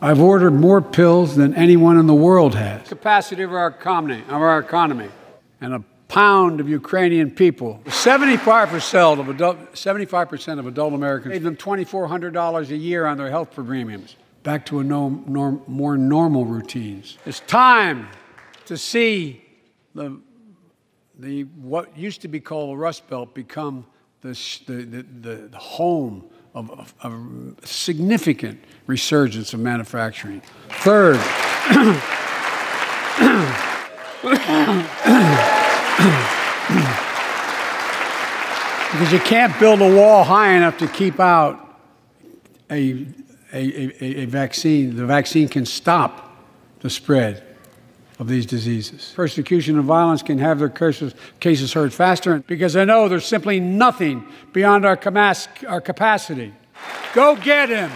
I've ordered more pills than anyone in the world has. Capacity of our economy, of our economy, and a pound of Ukrainian people. 75% of adult, 75% of adult Americans pay them $2,400 a year on their health premiums. Back to a no, norm, more normal routines. It's time to see the, the what used to be called the Rust Belt become the, the, the, the home of, of, of significant resurgence of manufacturing. Third, because you can't build a wall high enough to keep out a, a, a, a, vaccine. The vaccine can stop the spread of these diseases. Persecution and violence can have their cases, cases heard faster because I know there's simply nothing beyond our, our capacity. Go get him.